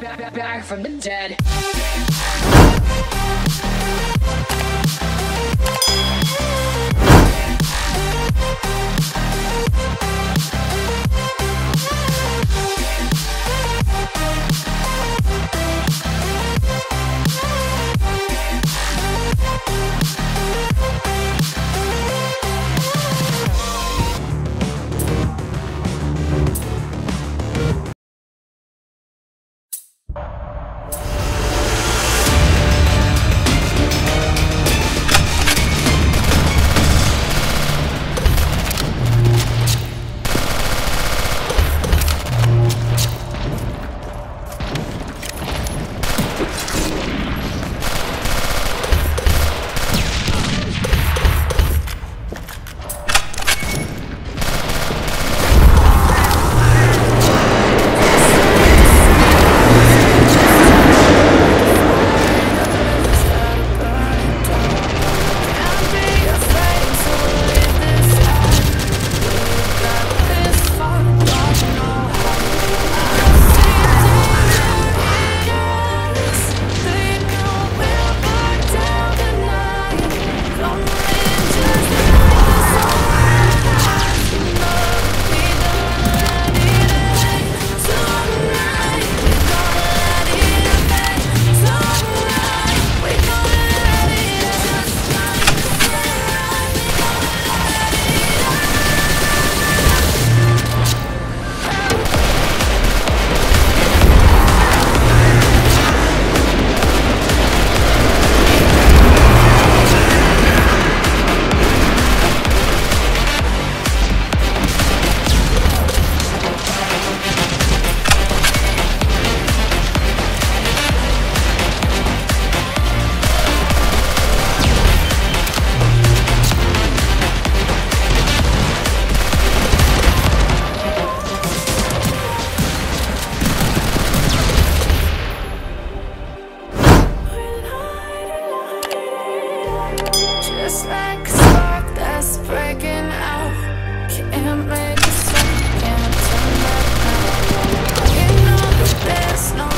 Back, back, from the dead. Just like a spark that's breaking out. Can't make a stop, can't turn back now. Know that there's no